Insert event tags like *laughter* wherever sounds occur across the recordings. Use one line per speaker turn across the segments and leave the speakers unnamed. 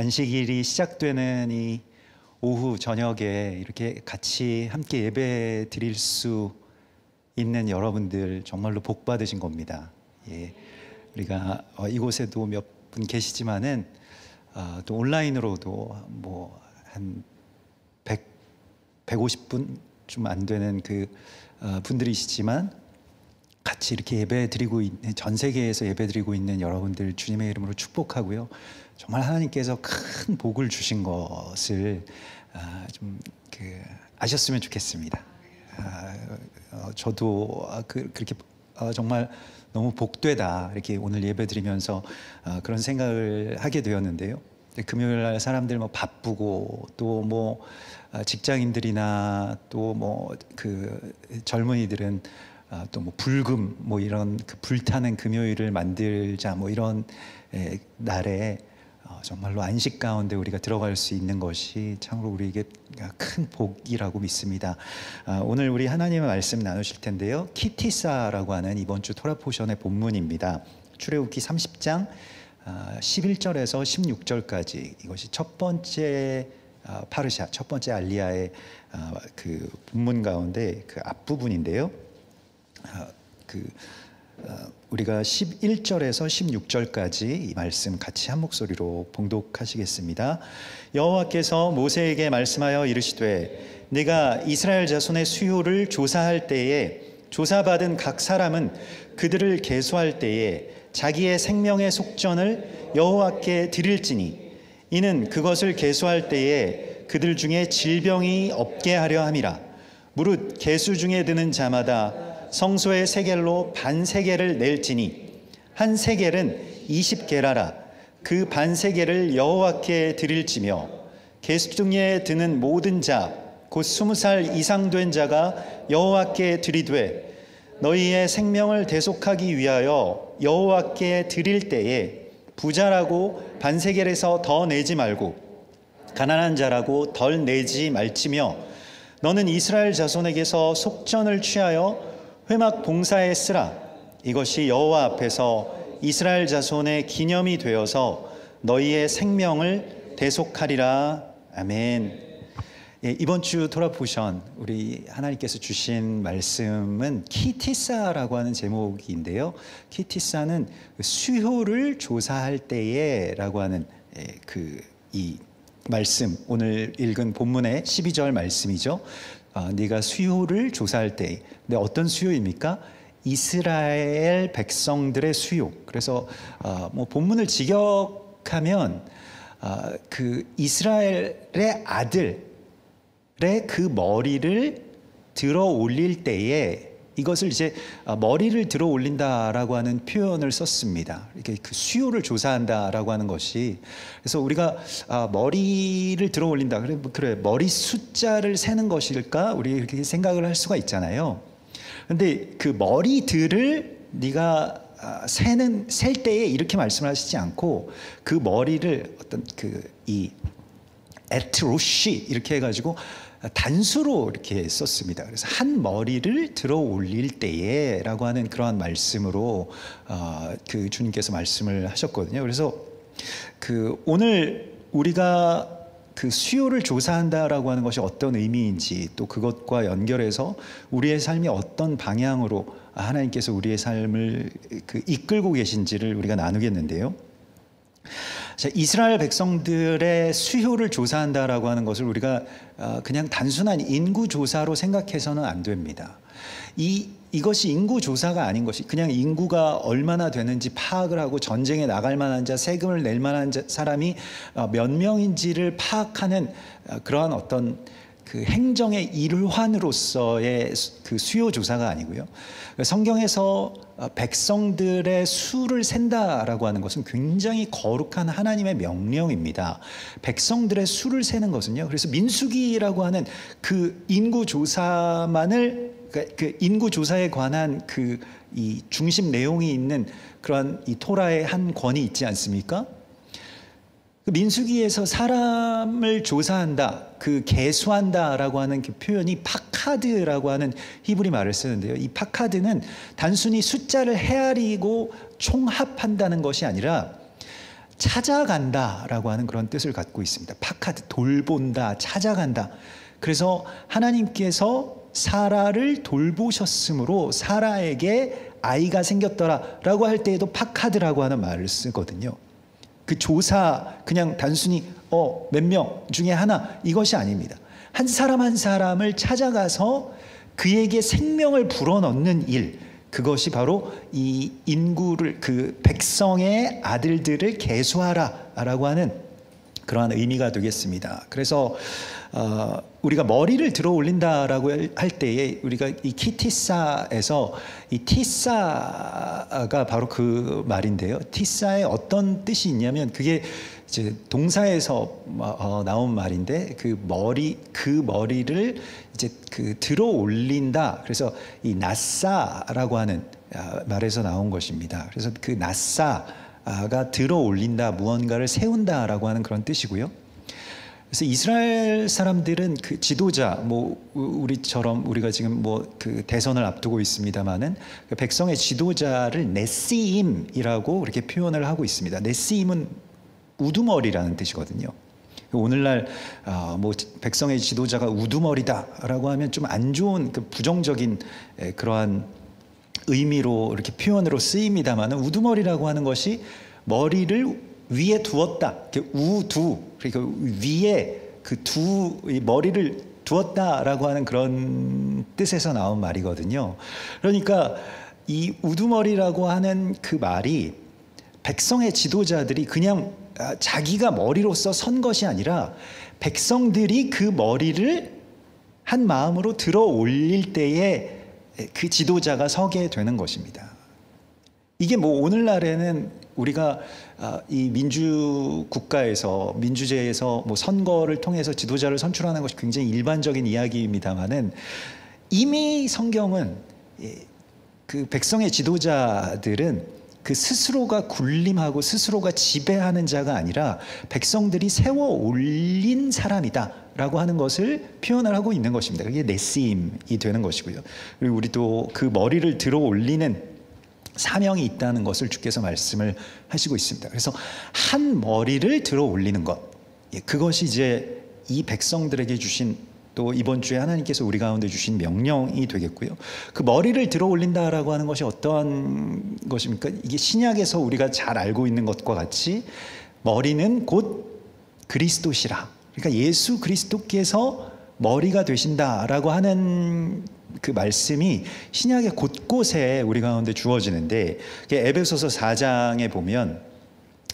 안식일이 시작되는 이 오후 저녁에 이렇게 같이 함께 예배 드릴 수 있는 여러분들 정말로 복 받으신 겁니다. 예. 우리가 어, 이곳에도 몇 분 계시지만은 어, 또 온라인으로도 뭐한 100, 150분 좀 안 되는 그 어, 분들이시지만 같이 이렇게 예배 드리고 있는 전 세계에서 예배 드리고 있는 여러분들 주님의 이름으로 축복하고요. 정말 하나님께서 큰 복을 주신 것을 아, 좀그 아셨으면 좋겠습니다. 아, 어, 저도 아, 그, 그렇게 어, 정말 너무 복되다 이렇게 오늘 예배 드리면서 어, 그런 생각을 하게 되었는데요. 금요일 날 사람들 뭐 바쁘고 또 뭐 직장인들이나 또 뭐 그 젊은이들은 또뭐 불금 뭐 이런 그 불타는 금요일을 만들자 뭐 이런 날에 어, 정말로 안식 가운데 우리가 들어갈 수 있는 것이 참으로 우리에게 큰 복이라고 믿습니다. 아, 오늘 우리 하나님의 말씀 나누실 텐데요. 키티사라고 하는 이번 주 토라 포션의 본문입니다. 출애굽기 30장 11절에서 아, 16절까지 이것이 첫 번째 아, 파르샤, 첫 번째 알리아의 그 본문 가운데 그 앞부분인데요. 그 어, 우리가 11절에서 16절까지 이 말씀 같이 한 목소리로 봉독하시겠습니다. 여호와께서 모세에게 말씀하여 이르시되 네가 이스라엘 자손의 수요를 조사할 때에 조사받은 각 사람은 그들을 계수할 때에 자기의 생명의 속전을 여호와께 드릴지니 이는 그것을 계수할 때에 그들 중에 질병이 없게 하려 함이라 무릇 계수 중에 드는 자마다 성소의 세겔로 반 세겔을 낼지니 한 세겔은 20게라라. 그 반 세겔을 여호와께 드릴지며 계수 중에 드는 모든 자 곧 스무 살 이상 된 자가 여호와께 드리되 너희의 생명을 대속하기 위하여 여호와께 드릴 때에 부자라고 반 세겔에서 더 내지 말고 가난한 자라고 덜 내지 말지며 너는 이스라엘 자손에게서 속전을 취하여 회막 봉사에 쓰라. 이것이 여호와 앞에서 이스라엘 자손의 기념이 되어서 너희의 생명을 대속하리라. 아멘. 예, 이번 주 토라포션 우리 하나님께서 주신 말씀은 키티사라고 하는 제목인데요. 키티사는 수효를 조사할 때에라고 하는 예, 그이 말씀 오늘 읽은 본문의 12절 말씀이죠. 아, 네가 수요를 조사할 때, 근데 어떤 수요입니까? 이스라엘 백성들의 수요. 그래서 아, 뭐 본문을 직역하면 아, 그 이스라엘의 아들의 그 머리를 들어 올릴 때에 이것을 이제 아, 머리를 들어 올린다라고 하는 표현을 썼습니다. 이렇게 그 수요를 조사한다라고 하는 것이 그래서 우리가 아, 머리를 들어 올린다. 그래 그래 머리 숫자를 세는 것일까? 우리 이렇게 생각을 할 수가 있잖아요. 근데 그 머리들을 네가 아, 세는 셀 때에 이렇게 말씀하시지 않고 그 머리를 어떤 그 이 에트로시 이렇게 해가지고 단수로 이렇게 썼습니다. 그래서 한 머리를 들어 올릴 때에 라고 하는 그러한 말씀으로 어, 그 주님께서 말씀을 하셨거든요. 그래서 그 오늘 우리가 그 수요를 조사한다라고 하는 것이 어떤 의미인지 또 그것과 연결해서 우리의 삶이 어떤 방향으로 하나님께서 우리의 삶을 그 이끌고 계신지를 우리가 나누겠는데요. 자, 이스라엘 백성들의 수효를 조사한다라고 하는 것을 우리가 어, 그냥 단순한 인구 조사로 생각해서는 안 됩니다. 이 이것이 인구 조사가 아닌 것이 그냥 인구가 얼마나 되는지 파악을 하고 전쟁에 나갈 만한 자, 세금을 낼 만한 자, 사람이 어, 몇 명인지를 파악하는 어, 그러한 어떤 그 행정의 일환으로서의 그 수요 조사가 아니고요. 성경에서 어, 백성들의 수를 센다라고 하는 것은 굉장히 거룩한 하나님의 명령입니다. 백성들의 수를 세는 것은요. 그래서 민수기라고 하는 그 인구 조사만을 그, 그 인구 조사에 관한 그 이 중심 내용이 있는 그러한 이 토라의 한 권이 있지 않습니까? 그 민수기에서 사람을 조사한다, 그 개수한다라고 하는 그 표현이 파카드라고 하는 히브리 말을 쓰는데요. 이 파카드는 단순히 숫자를 헤아리고 총합한다는 것이 아니라 찾아간다라고 하는 그런 뜻을 갖고 있습니다. 파카드 돌본다, 찾아간다. 그래서 하나님께서 사라를 돌보셨으므로 사라에게 아이가 생겼더라라고 할 때에도 파카드라고 하는 말을 쓰거든요. 그 조사 그냥 단순히 어 몇 명 중에 하나 이것이 아닙니다. 한 사람 한 사람을 찾아가서 그에게 생명을 불어넣는 일 그것이 바로 이 인구를 그 백성의 아들들을 계수하라라고 하는 그러한 의미가 되겠습니다. 그래서 어, 우리가 머리를 들어 올린다라고 할 때에 우리가 이 키티사에서 이 티사가 바로 그 말인데요. 티사의 어떤 뜻이 있냐면 그게 이제 동사에서 어, 나온 말인데 그 머리 그 머리를 이제 그 들어 올린다. 그래서 이 나사라고 하는 아, 말에서 나온 것입니다. 그래서 그 나사 가 들어 올린다, 무언가를 세운다라고 하는 그런 뜻이고요. 그래서 이스라엘 사람들은 그 지도자 뭐 우리처럼 우리가 지금 뭐 그 대선을 앞두고 있습니다만은 그 백성의 지도자를 네시임이라고 그렇게 표현을 하고 있습니다. 네시임은 우두머리라는 뜻이거든요. 오늘날 어, 뭐 백성의 지도자가 우두머리다라고 하면 좀 안 좋은 그 부정적인 그러한 의미로 이렇게 표현으로 쓰입니다만은 우두머리라고 하는 것이 머리를 위에 두었다. 우두 그러니까 위에 그 두 머리를 두었다라고 하는 그런 뜻에서 나온 말이거든요. 그러니까 이 우두머리라고 하는 그 말이 백성의 지도자들이 그냥 아, 자기가 머리로서 선 것이 아니라 백성들이 그 머리를 한 마음으로 들어 올릴 때에 그 지도자가 서게 되는 것입니다. 이게 뭐 오늘날에는 우리가 아, 이 민주 국가에서 민주제에서 뭐 선거를 통해서 지도자를 선출하는 것이 굉장히 일반적인 이야기입니다만은 이미 성경은 그 백성의 지도자들은 그 스스로가 군림하고 스스로가 지배하는 자가 아니라 백성들이 세워 올린 사람이다 라고 하는 것을 표현을 하고 있는 것입니다. 그게 네스임이 되는 것이고요. 그리고 우리도 그 머리를 들어 올리는 사명이 있다는 것을 주께서 말씀을 하시고 있습니다. 그래서 한 머리를 들어 올리는 것, 예, 그것이 이제 이 백성들에게 주신 또 이번 주에 하나님께서 우리 가운데 주신 명령이 되겠고요. 그 머리를 들어 올린다라고 하는 것이 어떠한 것입니까? 이게 신약에서 우리가 잘 알고 있는 것과 같이 머리는 곧 그리스도시라. 그러니까 예수 그리스도께서 머리가 되신다라고 하는 그 말씀이 신약의 곳곳에 우리 가운데 주어지는데 에베소서 4장에 보면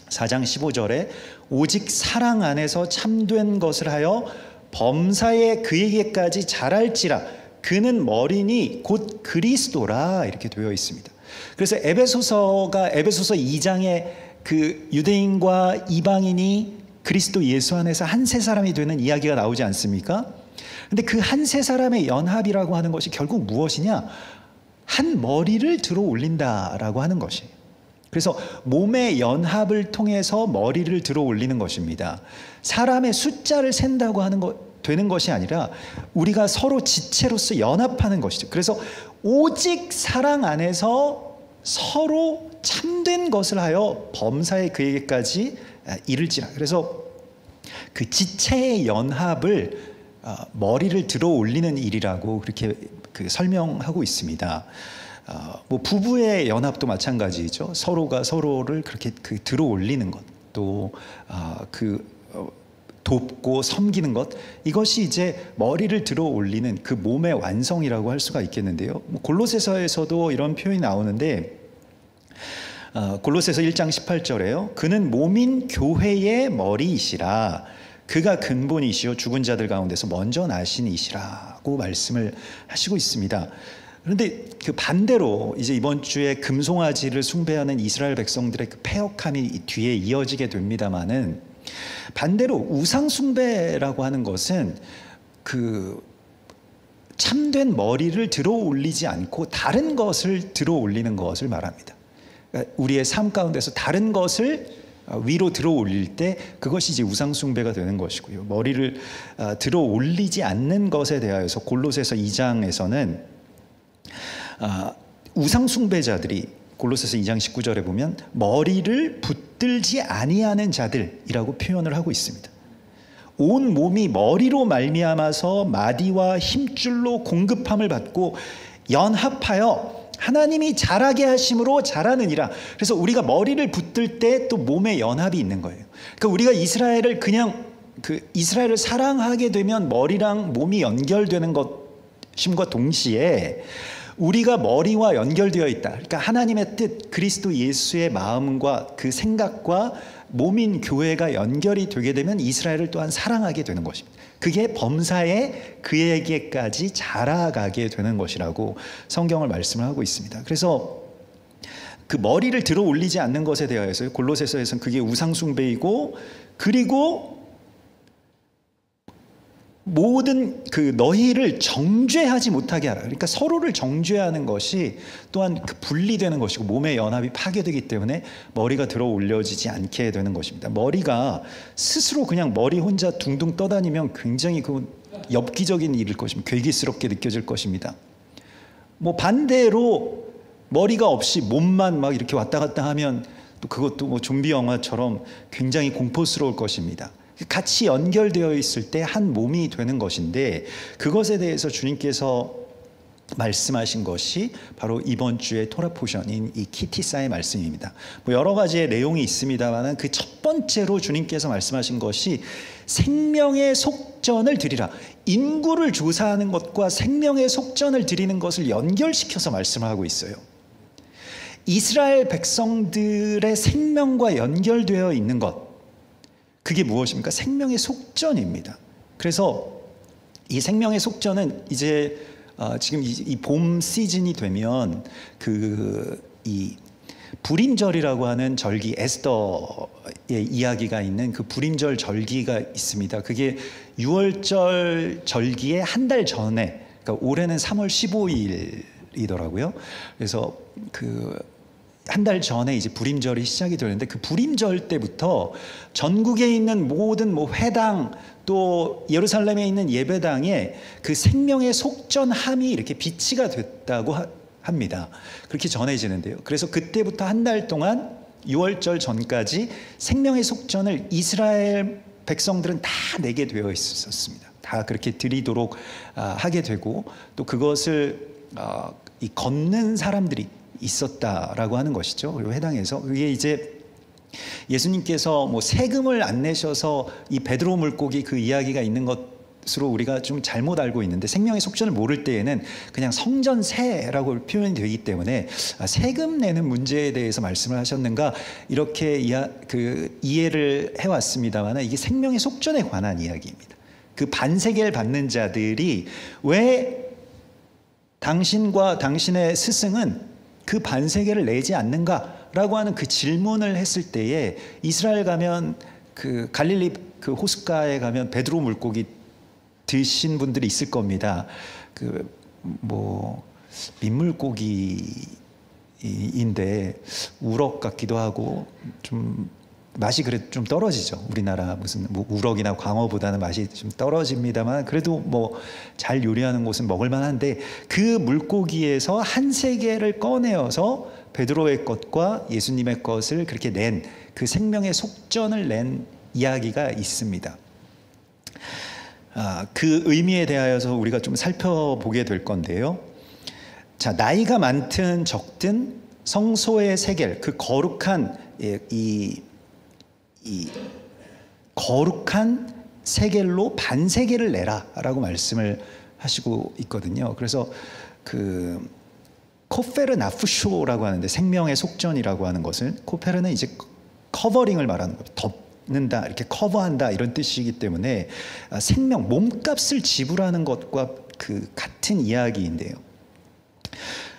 4장 15절에 오직 사랑 안에서 참된 것을 하여 범사에 그에게까지 자랄지라 그는 머리니 곧 그리스도라 이렇게 되어 있습니다. 그래서 에베소서가 에베소서 2장에 그 유대인과 이방인이 그리스도 예수 안에서 한 세 사람이 되는 이야기가 나오지 않습니까? 근데 그 한 세 사람의 연합이라고 하는 것이 결국 무엇이냐? 한 머리를 들어 올린다라고 하는 것이에요. 그래서 몸의 연합을 통해서 머리를 들어 올리는 것입니다. 사람의 숫자를 센다고 하는 것 되는 것이 아니라 우리가 서로 지체로서 연합하는 것이죠. 그래서 오직 사랑 안에서 서로 참된 것을 하여 범사의 그에게까지 이를지라. 그래서 그 지체의 연합을 어, 머리를 들어 올리는 일이라고 그렇게 그 설명하고 있습니다. 어, 뭐 부부의 연합도 마찬가지죠. 서로가 서로를 그렇게 그 들어 올리는 것, 또그 어, 돕고 섬기는 것 이것이 이제 머리를 들어 올리는 그 몸의 완성이라고 할 수가 있겠는데요. 뭐 골로새서에서도 이런 표현이 나오는데 어, 골로새서 1장 18절에요. 그는 몸인 교회의 머리이시라. 그가 근본이시요 죽은 자들 가운데서 먼저 나신 이시라고 말씀을 하시고 있습니다. 그런데 그 반대로 이제 이번 주에 금송아지를 숭배하는 이스라엘 백성들의 그 폐역함이 뒤에 이어지게 됩니다만은 반대로 우상 숭배라고 하는 것은 그 참된 머리를 들어 올리지 않고 다른 것을 들어 올리는 것을 말합니다. 그러니까 우리의 삶 가운데서 다른 것을 어, 위로 들어 올릴 때 그것이 이제 우상 숭배가 되는 것이고요. 머리를 어, 들어 올리지 않는 것에 대하여서 골로새서 2장에서는 어, 우상 숭배자들이 골로새서 2장 19절에 보면 머리를 붙들지 아니하는 자들이라고 표현을 하고 있습니다. 온 몸이 머리로 말미암아서 마디와 힘줄로 공급함을 받고 연합하여 하나님이 자라게 하심으로 자라느니라. 그래서 우리가 머리를 붙들 때 또 몸에 연합이 있는 거예요. 그러니까 우리가 이스라엘을 그냥 그 이스라엘을 사랑하게 되면 머리랑 몸이 연결되는 것임과 동시에 우리가 머리와 연결되어 있다. 그러니까 하나님의 뜻, 그리스도 예수의 마음과 그 생각과 몸인 교회가 연결이 되게 되면 이스라엘을 또한 사랑하게 되는 것입니다. 그게 범사에 그에게까지 자라가게 되는 것이라고 성경을 말씀을 하고 있습니다. 그래서 그 머리를 들어 올리지 않는 것에 대하여서 골로새서에서는 그게 우상숭배이고 그리고 모든 그 너희를 정죄하지 못하게 하라. 그러니까 서로를 정죄하는 것이 또한 그 분리되는 것이고 몸의 연합이 파괴되기 때문에 머리가 들어 올려지지 않게 되는 것입니다. 머리가 스스로 그냥 머리 혼자 둥둥 떠다니면 굉장히 그 엽기적인 일일 것입니다. 괴기스럽게 느껴질 것입니다. 뭐 반대로 머리가 없이 몸만 막 이렇게 왔다 갔다 하면 또 그것도 뭐 좀비 영화처럼 굉장히 공포스러울 것입니다. 같이 연결되어 있을 때 한 몸이 되는 것인데 그것에 대해서 주님께서 말씀하신 것이 바로 이번 주의 토라 포션인 이 키티사의 말씀입니다. 뭐 여러 가지의 내용이 있습니다만은 그첫 번째로 주님께서 말씀하신 것이 생명의 속전을 드리라. 인구를 조사하는 것과 생명의 속전을 드리는 것을 연결시켜서 말씀을 하고 있어요. 이스라엘 백성들의 생명과 연결되어 있는 것. 그게 무엇입니까? 생명의 속전입니다. 그래서 이 생명의 속전은 이제 어, 지금 이봄 시즌이 되면 그이 불임절이라고 하는 절기 에스더의 이야기가 있는 그 불임절 절기가 있습니다. 그게 6월절 절기의 한 달 전에 그러니까 올해는 3월 15일이더라고요. 그래서 그 한 달 전에 이제 불임절이 시작이 되는데 그 불임절 때부터 전국에 있는 모든 뭐 회당 또 예루살렘에 있는 예배당에 그 생명의 속전함이 이렇게 비치가 됐다고 하, 합니다. 그렇게 전해지는데요. 그래서 그때부터 한 달 동안 6월절 전까지 생명의 속전을 이스라엘 백성들은 다 내게 되어 있었습니다. 다 그렇게 드리도록 아, 하게 되고 또 그것을 아, 이 걷는 사람들이 있었다라고 하는 것이죠. 그리고 해당해서 그게 이제 예수님께서 뭐 세금을 안 내셔서 이 베드로 물고기 그 이야기가 있는 것으로 우리가 좀 잘못 알고 있는데 생명의 속전을 모를 때에는 그냥 성전세라고 표현이 되기 때문에 아, 세금 내는 문제에 대해서 말씀을 하셨는가 이렇게 이해, 그 이해를 해왔습니다만 이게 생명의 속전에 관한 이야기입니다. 그 반세계를 받는 자들이 왜 당신과 당신의 스승은 그 반세계를 내지 않는가라고 하는 그 질문을 했을 때에 이스라엘 가면 그 갈릴리 그 호숫가에 가면 베드로 물고기 드신 분들이 있을 겁니다. 그 뭐 민물고기 인데 우럭 같기도 하고 좀 맛이 그래도 좀 떨어지죠. 우리나라 무슨 뭐 우럭이나 광어보다는 맛이 좀 떨어집니다만 그래도 뭐 잘 요리하는 곳은 먹을 만한데 그 물고기에서 한 세 개를 꺼내어서 베드로의 것과 예수님의 것을 그렇게 낸 그 생명의 속전을 낸 이야기가 있습니다. 아, 그 의미에 대하여서 우리가 좀 살펴보게 될 건데요. 자, 나이가 많든 적든 성소의 세겔, 그 거룩한 예, 이 이 거룩한 세겔로 반세겔을 내라라고 말씀을 하시고 있거든요. 그래서 그 코페르 나프쇼라고 하는데 생명의 속전이라고 하는 것을 코페르는 이제 covering을 말하는 거죠. 덮는다, 이렇게 커버한다 이런 뜻이기 때문에 아, 생명 몸값을 지불하는 것과 그 같은 이야기인데요.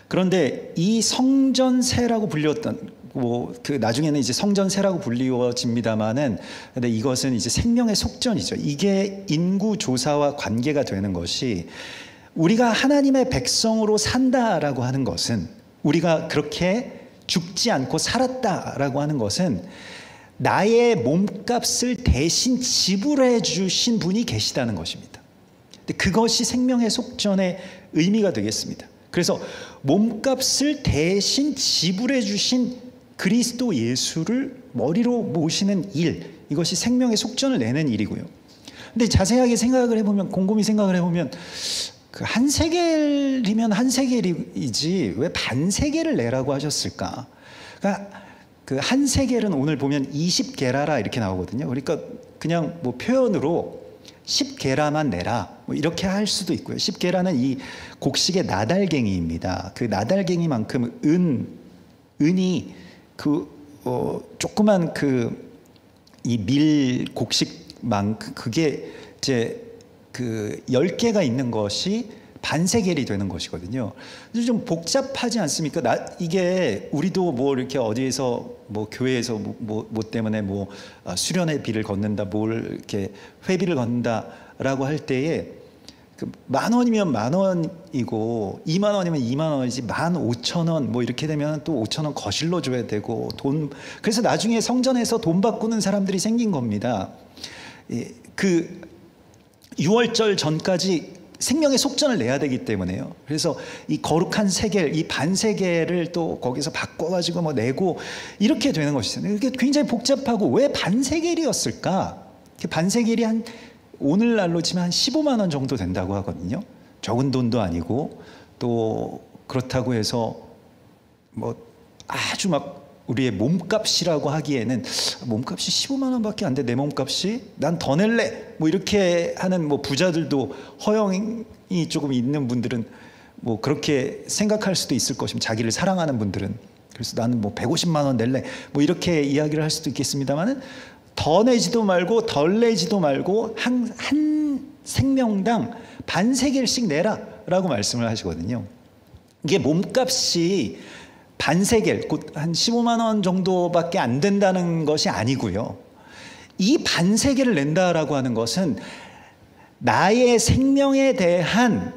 그런데 이 성전세라고 불렸던 뭐 그 나중에는 이제 성전세라고 불리워집니다만은 근데 이것은 이제 생명의 속전이죠. 이게 인구 조사와 관계가 되는 것이 우리가 하나님의 백성으로 산다라고 하는 것은 우리가 그렇게 죽지 않고 살았다라고 하는 것은 나의 몸값을 대신 지불해 주신 분이 계시다는 것입니다. 그것이 생명의 속전의 의미가 되겠습니다. 그래서 몸값을 대신 지불해 주신 그리스도 예수를 머리로 모시는 일, 이것이 생명의 속전을 내는 일이고요. 근데 자세하게 생각을 해보면, 곰곰이 생각을 해보면, 그 한 세겔이면 한 세겔이지 왜 반 세겔을 내라고 하셨을까? 그러니까 그 한 세겔은 오늘 보면 20게라라 이렇게 나오거든요. 그러니까 그냥 뭐 표현으로 10게라만 내라 뭐 이렇게 할 수도 있고요. 10게라는 이 곡식의 나달갱이입니다. 그 나달갱이만큼 은 은이 그 어, 조그만 그 이 밀 곡식만 그게 이제 그 10개가 있는 것이 반세겔이 되는 것이거든요. 좀 복잡하지 않습니까? 나, 이게 우리도 뭐 이렇게 어디에서 뭐 교회에서 뭐, 뭐, 뭐 때문에 뭐 아, 수련의 비를 걷는다, 뭘 이렇게 회비를 걷는다라고 할 때에 그 만 원이면 만 원이고 이만 원이면 이만 원이지 만 오천 원 뭐 이렇게 되면 또 오천 원 거실로 줘야 되고 돈 그래서 나중에 성전에서 돈 바꾸는 사람들이 생긴 겁니다. 그 6월절 전까지 생명의 속전을 내야 되기 때문에요. 그래서 이 거룩한 세겔, 이 반세겔을 또 거기서 바꿔가지고 뭐 내고 이렇게 되는 것이잖아요. 이게 굉장히 복잡하고 왜 반세겔이었을까? 반세겔이 한 오늘날로 치면 한 15만 원 정도 된다고 하거든요. 적은 돈도 아니고 또 그렇다고 해서 뭐 아주 막 우리의 몸값이라고 하기에는 몸값이 15만 원밖에 안 돼. 내 몸값이 난 더 낼래. 뭐 이렇게 하는 뭐 부자들도 허영이 조금 있는 분들은 뭐 그렇게 생각할 수도 있을 것입니다. 자기를 사랑하는 분들은 그래서 나는 뭐 150만 원 낼래. 뭐 이렇게 이야기를 할 수도 있겠습니다만은 더 내지도 말고 덜 내지도 말고 한, 한 생명당 반세겔씩 내라라고 말씀을 하시거든요. 이게 몸값이 반세겔, 곧 한 15만 원 정도밖에 안 된다는 것이 아니고요. 이 반세겔을 낸다라고 하는 것은 나의 생명에 대한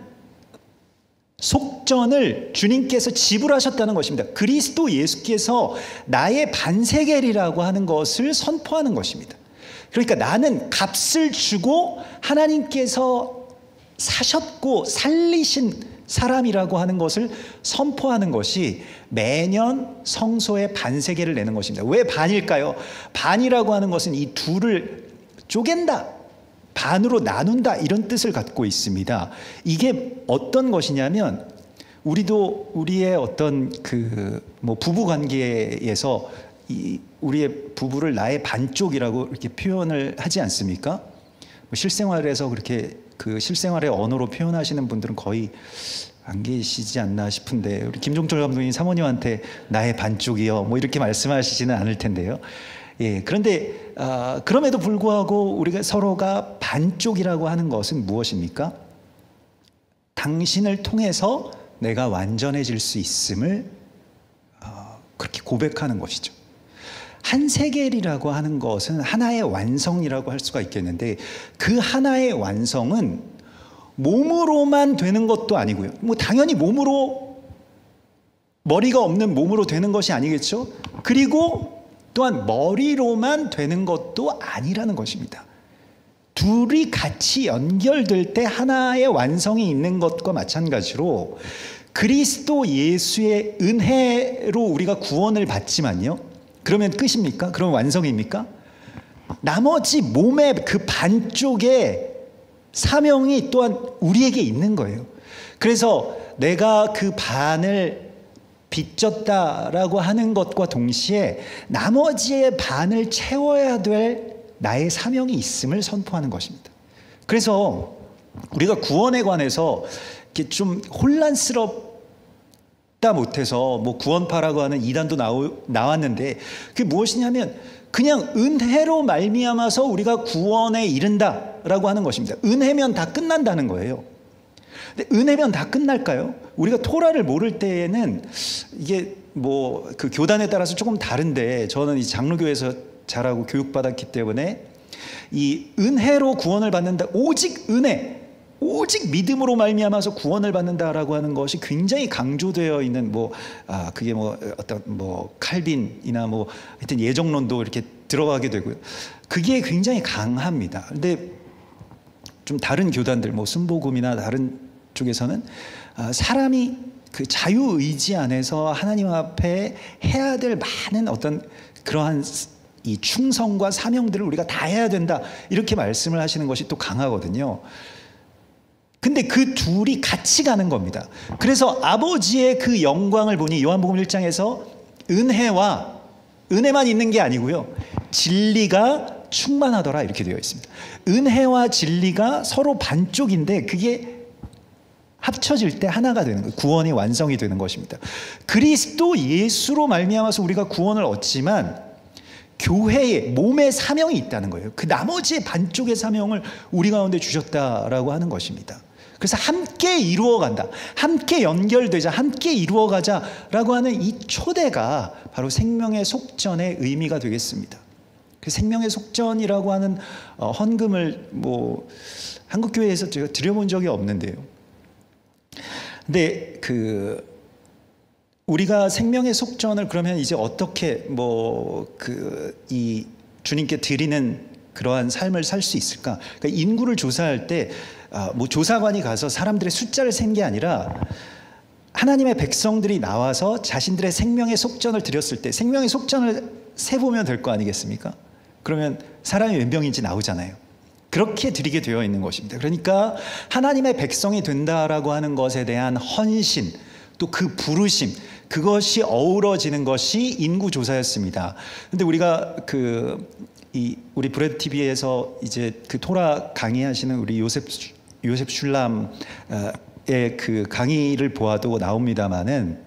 속전을 주님께서 지불하셨다는 것입니다. 그리스도 예수께서 나의 반세겔이라고 하는 것을 선포하는 것입니다. 그러니까 나는 값을 주고 하나님께서 사셨고 살리신 사람이라고 하는 것을 선포하는 것이 매년 성소에 반세계를 내는 것입니다. 왜 반일까요? 반이라고 하는 것은 이 둘을 쪼갠다. 반으로 나눈다. 이런 뜻을 갖고 있습니다. 이게 어떤 것이냐면 우리도 우리의 어떤 그 뭐 부부 관계에서 이 우리의 부부를 나의 반쪽이라고 이렇게 표현을 하지 않습니까? 뭐 실생활에서 그렇게 그 실생활의 언어로 표현하시는 분들은 거의 안 계시지 않나 싶은데 우리 김종철 감독님 사모님한테 나의 반쪽이요 뭐 이렇게 말씀하시지는 않을 텐데요. 예, 그런데 아, 그럼에도 불구하고 우리가 서로가 반쪽이라고 하는 것은 무엇입니까? 당신을 통해서 내가 완전해질 수 있음을 어, 그렇게 고백하는 것이죠. 한 세겔이라고 하는 것은 하나의 완성이라고 할 수가 있겠는데 그 하나의 완성은 몸으로만 되는 것도 아니고요. 뭐 당연히 몸으로 머리가 없는 몸으로 되는 것이 아니겠죠. 그리고 또한 머리로만 되는 것도 아니라는 것입니다. 둘이 같이 연결될 때 하나의 완성이 있는 것과 마찬가지로 그리스도 예수의 은혜로 우리가 구원을 받지만요. 그러면 끝입니까? 그럼 완성입니까? 나머지 몸의 그 반쪽에 사명이 또한 우리에게 있는 거예요. 그래서 내가 그 반을 빚졌다라고 하는 것과 동시에 나머지의 반을 채워야 될 나의 사명이 있음을 선포하는 것입니다. 그래서 우리가 구원에 관해서 이렇게 좀 혼란스럽다 못해서 뭐 구원파라고 하는 이단도 나오, 나왔는데 그게 무엇이냐면 그냥 은혜로 말미암아서 우리가 구원에 이른다라고 하는 것입니다. 은혜면 다 끝난다는 거예요. 근데 은혜면 다 끝날까요? 우리가 토라를 모를 때에는 이게 뭐 그 교단에 따라서 조금 다른데 저는 이 장로교에서 자라고 교육받았기 때문에 이 은혜로 구원을 받는다 오직 은혜 오직 믿음으로 말미암아서 구원을 받는다라고 하는 것이 굉장히 강조되어 있는 뭐 아 그게 뭐 어떤 뭐 칼빈이나 뭐 하여튼 예정론도 이렇게 들어가게 되고요. 그게 굉장히 강합니다. 근데 좀 다른 교단들 뭐 순복음이나 다른 쪽에서는 아 사람이 그 자유 의지 안에서 하나님 앞에 해야 될 많은 어떤 그러한 이 충성과 사명들을 우리가 다 해야 된다 이렇게 말씀을 하시는 것이 또 강하거든요. 근데 그 둘이 같이 가는 겁니다. 그래서 아버지의 그 영광을 보니 요한복음 1장에서 은혜와 은혜만 있는 게 아니고요. 진리가 충만하더라 이렇게 되어 있습니다. 은혜와 진리가 서로 반쪽인데 그게 합쳐질 때 하나가 되는 거예요. 구원이 완성이 되는 것입니다. 그리스도 예수로 말미암아서 우리가 구원을 얻지만 교회에 몸의 사명이 있다는 거예요. 그 나머지의 반쪽의 사명을 우리 가운데 주셨다라고 하는 것입니다. 그래서 함께 이루어간다. 함께 연결되자. 함께 이루어가자라고 하는 이 초대가 바로 생명의 속전의 의미가 되겠습니다. 그 생명의 속전이라고 하는 어, 헌금을 뭐 한국 교회에서 제가 드려본 적이 없는데요. 근데 그 우리가 생명의 속전을 그러면 이제 어떻게 뭐 그 이 주님께 드리는 그러한 삶을 살 수 있을까? 그러니까 인구를 조사할 때 아, 뭐 조사관이 가서 사람들의 숫자를 센 게 아니라 하나님의 백성들이 나와서 자신들의 생명의 속전을 드렸을 때 생명의 속전을 세 보면 될 거 아니겠습니까? 그러면 사람이 몇 명인지 나오잖아요. 그렇게 드리게 되어 있는 것입니다. 그러니까 하나님의 백성이 된다라고 하는 것에 대한 헌신, 또 그 부르심, 그것이 어우러지는 것이 인구 조사였습니다. 근데 우리가 그 이 우리 브레드 TV에서 이제 그 토라 강의하시는 우리 요셉 요셉 슐람의 그 강의를 보아도 나옵니다마는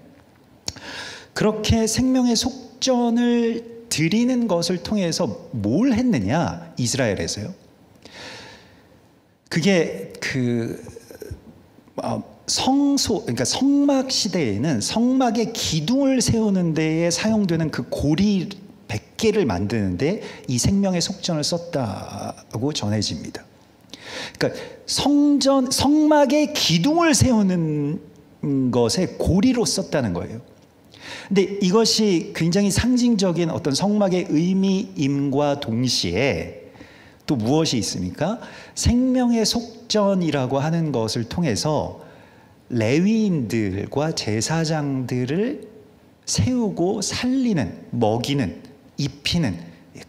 그렇게 생명의 속전을 드리는 것을 통해서 뭘 했느냐 이스라엘에서요. 그게 그 어, 성소 그러니까 성막 시대에는 성막의 기둥을 세우는 데에 사용되는 그 고리 100개를 만드는데 이 생명의 속전을 썼다고 전해집니다. 그러니까 성전 성막의 기둥을 세우는 것에 고리로 썼다는 거예요. 근데 이것이 굉장히 상징적인 어떤 성막의 의미임과 동시에 또 무엇이 있습니까? 생명의 속전이라고 하는 것을 통해서 레위인들과 제사장들을 세우고 살리는, 먹이는, 입히는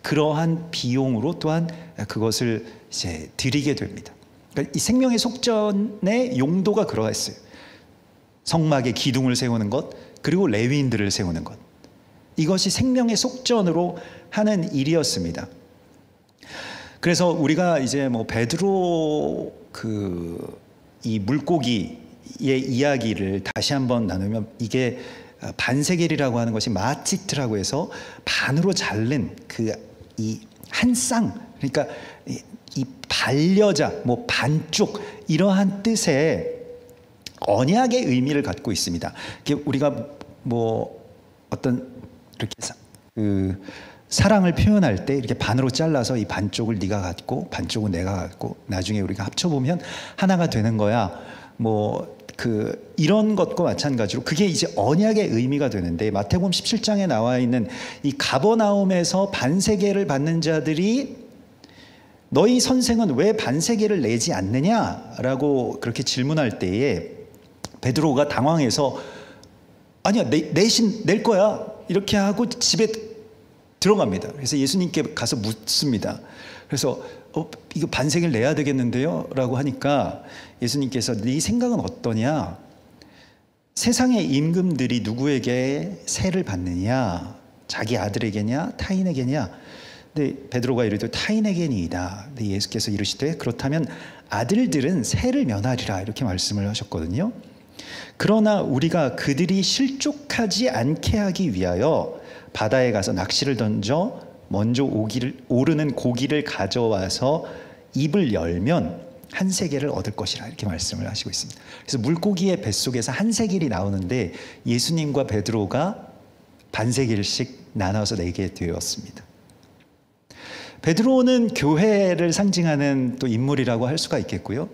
그러한 비용으로 또한 그것을 이제 드리게 됩니다. 그러니까 이 생명의 속전의 용도가 그러가 있어요. 성막의 기둥을 세우는 것, 그리고 레위인들을 세우는 것. 이것이 생명의 속전으로 하는 일이었습니다. 그래서 우리가 이제 뭐 베드로 그 이 물고기의 이야기를 다시 한번 나누면 이게 반세겔이라고 하는 것이 마치트라고 해서 반으로 자른 그 이 한 쌍 그러니까 이 반려자 뭐 반쪽 이러한 뜻의 언약의 의미를 갖고 있습니다. 우리가 뭐 어떤 이렇게 그 사랑을 표현할 때 이렇게 반으로 잘라서 이 반쪽을 네가 갖고 반쪽은 내가 갖고 나중에 우리가 합쳐 보면 하나가 되는 거야. 뭐 그 이런 것과 마찬가지로 그게 이제 언약의 의미가 되는데 마태복음 17장에 나와 있는 이 가버나움에서 반세계를 받는 자들이 너희 선생은 왜 반세계를 내지 않느냐라고 그렇게 질문할 때에 베드로가 당황해서 아니야 내, 내신 낼 거야 이렇게 하고 집에 들어갑니다. 그래서 예수님께 가서 묻습니다. 그래서 어, 이거 반세계를 내야 되겠는데요? 라고 하니까 예수님께서 네 생각은 어떠냐? 세상의 임금들이 누구에게 세를 받느냐? 자기 아들에게냐? 타인에게냐? 근데 베드로가 이르되 타인에게니이다. 근데 예수께서 이르시되 그렇다면 아들들은 세를 면하리라 이렇게 말씀을 하셨거든요. 그러나 우리가 그들이 실족하지 않게 하기 위하여 바다에 가서 낚시를 던져 먼저 오기를, 오르는 고기를 가져와서 입을 열면 한 세계를 얻을 것이라 이렇게 말씀을 하시고 있습니다. 그래서 물고기의 뱃속에서 한 세겔이 나오는데 예수님과 베드로가 반세겔씩 나눠서 내게 되었습니다. 베드로는 교회를 상징하는 또 인물이라고 할 수가 있겠고요.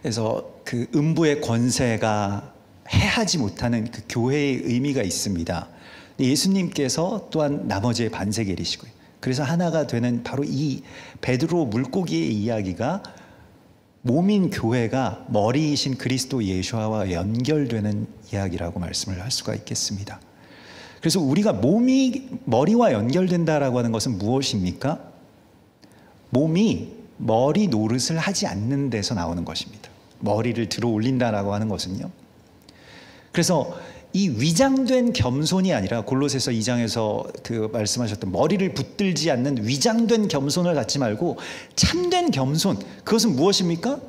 그래서 그 음부의 권세가 해하지 못하는 그 교회의 의미가 있습니다. 예수님께서 또한 나머지의 반세겔이시고요. 그래서 하나가 되는 바로 이 베드로 물고기의 이야기가 몸인 교회가 머리이신 그리스도 예수와 연결되는 이야기라고 말씀을 할 수가 있겠습니다. 그래서 우리가 몸이 머리와 연결된다라고 하는 것은 무엇입니까? 몸이 머리 노릇을 하지 않는 데서 나오는 것입니다. 머리를 들어 올린다라고 하는 것은요. 그래서 이 위장된 겸손이 아니라 골로새서 2장에서 그 말씀하셨던 머리를 붙들지 않는 위장된 겸손을 갖지 말고 참된 겸손 그것은 무엇입니까?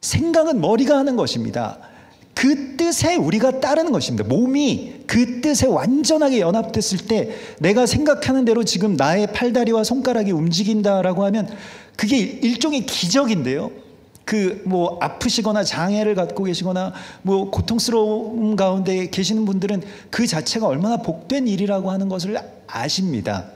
생각은 머리가 하는 것입니다. 그 뜻에 우리가 따르는 것입니다. 몸이 그 뜻에 완전하게 연합됐을 때 내가 생각하는 대로 지금 나의 팔다리와 손가락이 움직인다라고 하면 그게 일종의 기적인데요. 그 뭐 아프시거나 장애를 갖고 계시거나 뭐 고통스러움 가운데 계시는 분들은 그 자체가 얼마나 복된 일이라고 하는 것을 아십니다.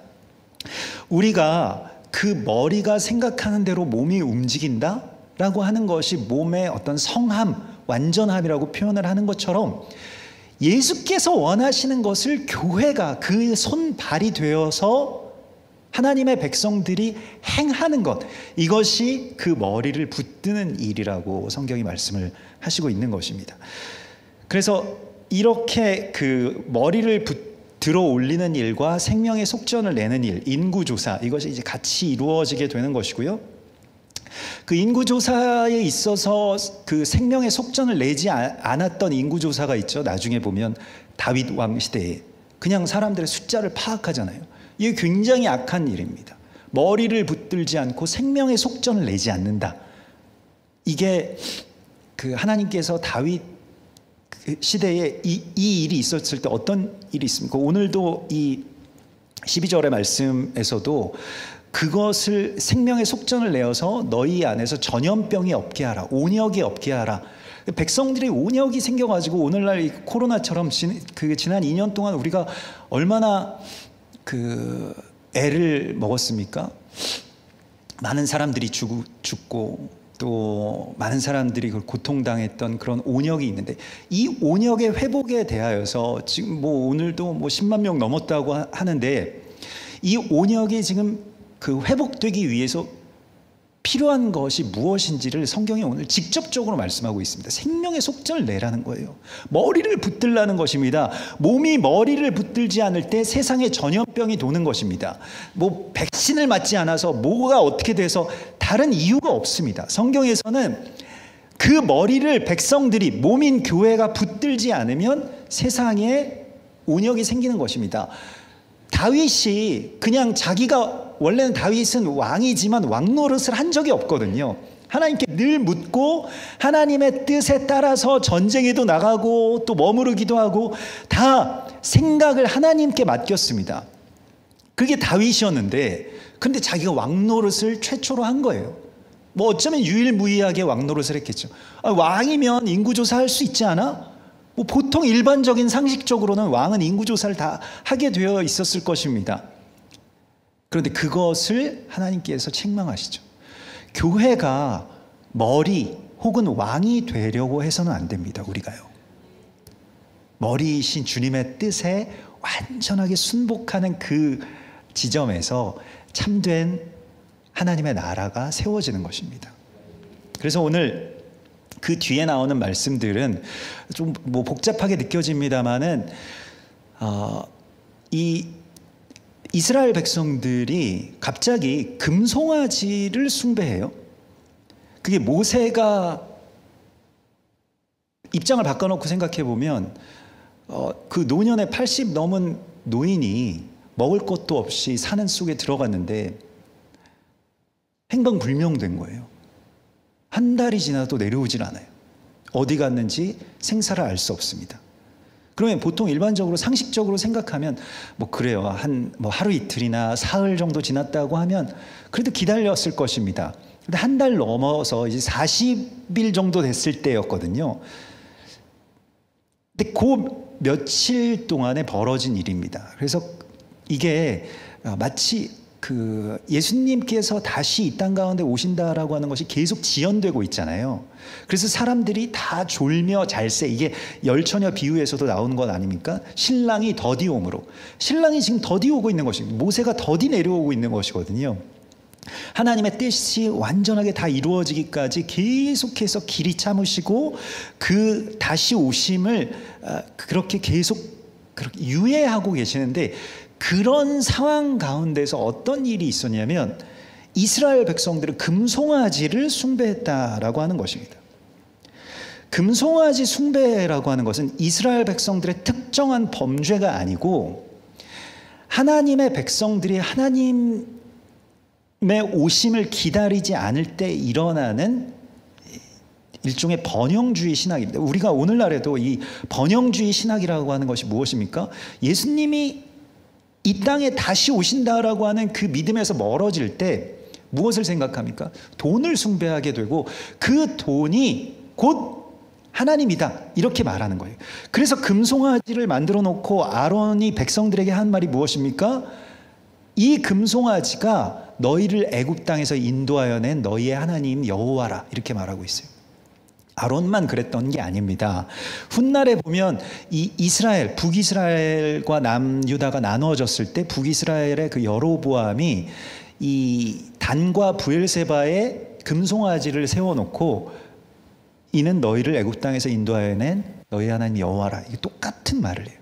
우리가 그 머리가 생각하는 대로 몸이 움직인다? 라고 하는 것이 몸의 어떤 성함, 완전함이라고 표현을 하는 것처럼 예수께서 원하시는 것을 교회가 그 손발이 되어서 하나님의 백성들이 행하는 것 이것이 그 머리를 붙드는 일이라고 성경이 말씀을 하시고 있는 것입니다. 그래서 이렇게 그 머리를 붙 들어 올리는 일과 생명의 속전을 내는 일, 인구조사 이것이 이제 같이 이루어지게 되는 것이고요. 그 인구조사에 있어서 그 생명의 속전을 내지 않았던 인구조사가 있죠. 나중에 보면 다윗 왕 시대에 그냥 사람들의 숫자를 파악하잖아요. 이게 굉장히 악한 일입니다. 머리를 붙들지 않고 생명의 속전을 내지 않는다. 이게 그 하나님께서 다윗 그 시대에 이, 이 일이 있었을 때 어떤 일이 있습니까? 오늘도 이 12절의 말씀에서도 그것을 생명의 속전을 내어서 너희 안에서 전염병이 없게 하라. 온역이 없게 하라. 백성들이 온역이 생겨가지고 오늘날 코로나처럼 지, 그 지난 2년 동안 우리가 얼마나 그 애를 먹었습니까? 많은 사람들이 죽, 죽고 또 많은 사람들이 고통당했던 그런 온역이 있는데 이 온역의 회복에 대하여서 지금 뭐 오늘도 뭐 10만 명 넘었다고 하는데 이 온역이 지금 그 회복되기 위해서 필요한 것이 무엇인지를 성경이 오늘 직접적으로 말씀하고 있습니다. 생명의 속전을 내라는 거예요. 머리를 붙들라는 것입니다. 몸이 머리를 붙들지 않을 때 세상에 전염병이 도는 것입니다. 뭐 백신을 맞지 않아서 뭐가 어떻게 돼서 다른 이유가 없습니다. 성경에서는 그 머리를 백성들이 몸인 교회가 붙들지 않으면 세상에 온역이 생기는 것입니다. 다윗이 그냥 자기가 원래는 다윗은 왕이지만 왕 노릇을 한 적이 없거든요. 하나님께 늘 묻고 하나님의 뜻에 따라서 전쟁에도 나가고 또 머무르기도 하고 다 생각을 하나님께 맡겼습니다. 그게 다윗이었는데 근데 자기가 왕 노릇을 최초로 한 거예요. 뭐 어쩌면 유일무이하게 왕 노릇을 했겠죠. 아, 왕이면 인구조사 할 수 있지 않아? 뭐 보통 일반적인 상식적으로는 왕은 인구조사를 다 하게 되어 있었을 것입니다. 그런데 그것을 하나님께서 책망하시죠. 교회가 머리 혹은 왕이 되려고 해서는 안 됩니다. 우리가요. 머리이신 주님의 뜻에 완전하게 순복하는 그 지점에서 참된 하나님의 나라가 세워지는 것입니다. 그래서 오늘 그 뒤에 나오는 말씀들은 좀 뭐 복잡하게 느껴집니다만은 어, 이 이스라엘 백성들이 갑자기 금송아지를 숭배해요. 그게 모세가 입장을 바꿔놓고 생각해 보면 어, 그 노년에 80 넘은 노인이 먹을 것도 없이 사는 속에 들어갔는데 행방불명된 거예요. 한 달이 지나도 내려오질 않아요. 어디 갔는지 생사를 알 수 없습니다. 그러면 보통 일반적으로 상식적으로 생각하면 뭐 그래요. 한 뭐 하루 이틀이나 사흘 정도 지났다고 하면 그래도 기다렸을 것입니다. 근데 한 달 넘어서 이제 40일 정도 됐을 때였거든요. 근데 그 며칠 동안에 벌어진 일입니다. 그래서 이게 마치 그 예수님께서 다시 이 땅 가운데 오신다라고 하는 것이 계속 지연되고 있잖아요. 그래서 사람들이 다 졸며 잘세 이게 열처녀 비유에서도 나오는 것 아닙니까? 신랑이 더디 옴으로 신랑이 지금 더디 오고 있는 것입니다. 모세가 더디 내려오고 있는 것이거든요. 하나님의 뜻이 완전하게 다 이루어지기까지 계속해서 길이 참으시고 그 다시 오심을 아, 그렇게 계속 그렇게 유예하고 계시는데 그런 상황 가운데서 어떤 일이 있었냐면 이스라엘 백성들은 금송아지를 숭배했다라고 하는 것입니다. 금송아지 숭배라고 하는 것은 이스라엘 백성들의 특정한 범죄가 아니고 하나님의 백성들이 하나님의 오심을 기다리지 않을 때 일어나는 일종의 번영주의 신학입니다. 우리가 오늘날에도 이 번영주의 신학이라고 하는 것이 무엇입니까? 예수님이 이 땅에 다시 오신다라고 하는 그 믿음에서 멀어질 때 무엇을 생각합니까? 돈을 숭배하게 되고 그 돈이 곧 하나님이다 이렇게 말하는 거예요. 그래서 금송아지를 만들어 놓고 아론이 백성들에게 한 말이 무엇입니까? 이 금송아지가 너희를 애굽 땅에서 인도하여 낸 너희의 하나님 여호와라 이렇게 말하고 있어요. 아론만 그랬던 게 아닙니다. 훗날에 보면 이 이스라엘 북이스라엘과 남유다가 나누어졌을 때 북이스라엘의 그 여로보암이 이 단과 부엘세바에 금송아지를 세워놓고 이는 너희를 애굽 땅에서 인도하여 낸 너희 하나님 여호와라. 이게 똑같은 말을 해요.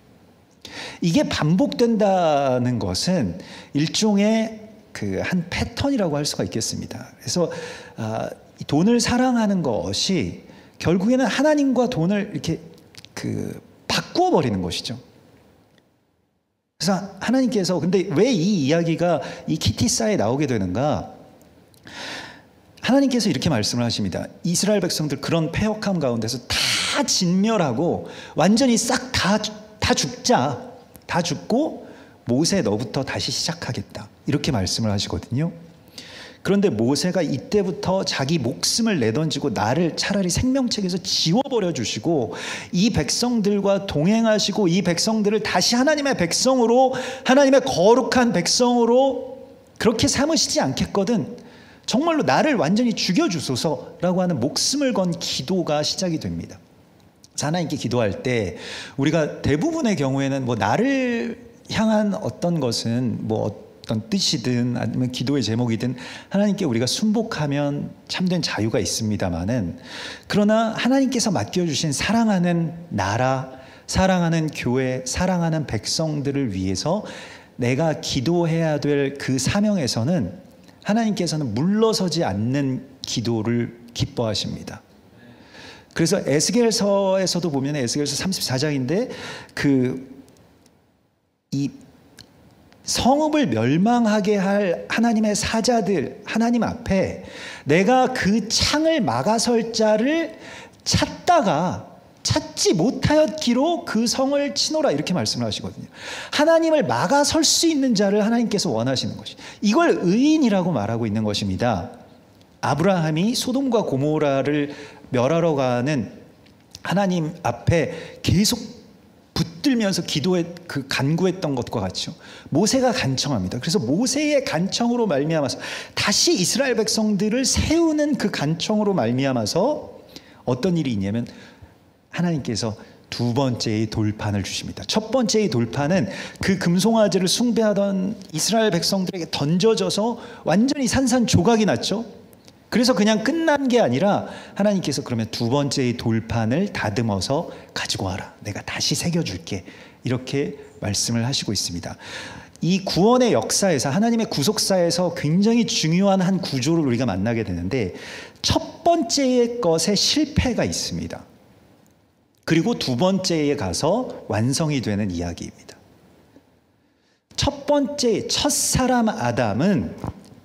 이게 반복된다는 것은 일종의 그 한 패턴이라고 할 수가 있겠습니다. 그래서 아, 돈을 사랑하는 것이 결국에는 하나님과 돈을 이렇게 그 바꾸어 버리는 것이죠. 그래서 하나님께서 근데 왜 이 이야기가 이 키티사에 나오게 되는가? 하나님께서 이렇게 말씀을 하십니다. 이스라엘 백성들 그런 폐역함 가운데서 다 진멸하고 완전히 싹 다 다 죽자. 다 죽고 모세 너부터 다시 시작하겠다. 이렇게 말씀을 하시거든요. 그런데 모세가 이때부터 자기 목숨을 내던지고 나를 차라리 생명책에서 지워버려 주시고 이 백성들과 동행하시고 이 백성들을 다시 하나님의 백성으로 하나님의 거룩한 백성으로 그렇게 삼으시지 않겠거든. 정말로 나를 완전히 죽여주소서라고 하는 목숨을 건 기도가 시작이 됩니다. 하나님께 기도할 때 우리가 대부분의 경우에는 뭐 나를 향한 어떤 것은 뭐 어떤 뜻이든 아니면 기도의 제목이든 하나님께 우리가 순복하면 참된 자유가 있습니다만은 그러나 하나님께서 맡겨주신 사랑하는 나라, 사랑하는 교회, 사랑하는 백성들을 위해서 내가 기도해야 될 그 사명에서는 하나님께서는 물러서지 않는 기도를 기뻐하십니다. 그래서 에스겔서에서도 보면 에스겔서 34장인데 그 이 성읍을 멸망하게 할 하나님의 사자들 하나님 앞에 내가 그 창을 막아설 자를 찾다가 찾지 못하였기로 그 성을 치노라 이렇게 말씀을 하시거든요. 하나님을 막아설 수 있는 자를 하나님께서 원하시는 것이. 이걸 의인이라고 말하고 있는 것입니다. 아브라함이 소돔과 고모라를 멸하러 가는 하나님 앞에 계속 붙들면서 기도에 그 간구했던 것과 같죠. 모세가 간청합니다. 그래서 모세의 간청으로 말미암아서 다시 이스라엘 백성들을 세우는 그 간청으로 말미암아서 어떤 일이 있냐면 하나님께서 두 번째의 돌판을 주십니다. 첫 번째의 돌판은 그 금송아지를 숭배하던 이스라엘 백성들에게 던져져서 완전히 산산조각이 났죠. 그래서 그냥 끝난 게 아니라 하나님께서 그러면 두 번째의 돌판을 다듬어서 가지고 와라. 내가 다시 새겨줄게. 이렇게 말씀을 하시고 있습니다. 이 구원의 역사에서 하나님의 구속사에서 굉장히 중요한 한 구조를 우리가 만나게 되는데 첫 번째의 것에 실패가 있습니다. 그리고 두 번째에 가서 완성이 되는 이야기입니다. 첫 번째 첫 사람 아담은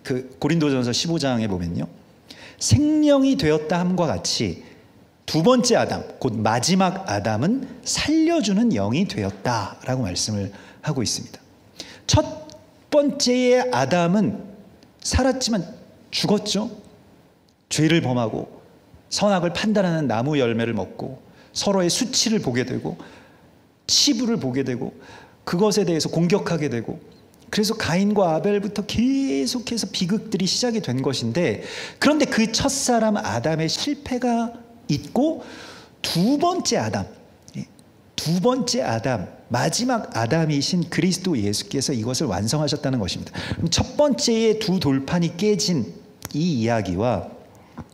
그 고린도전서 15장에 보면요. 생명이 되었다 함과 같이 두 번째 아담, 곧 마지막 아담은 살려주는 영이 되었다라고 말씀을 하고 있습니다. 첫 번째의 아담은 살았지만 죽었죠. 죄를 범하고 선악을 판단하는 나무 열매를 먹고 서로의 수치를 보게 되고 치부를 보게 되고 그것에 대해서 공격하게 되고 그래서 가인과 아벨부터 계속해서 비극들이 시작이 된 것인데 그런데 그 첫사람 아담의 실패가 있고 두 번째 아담 예, 두두 번째 아담, 마지막 아담이신 그리스도 예수께서 이것을 완성하셨다는 것입니다. 첫 번째의 두 돌판이 깨진 이 이야기와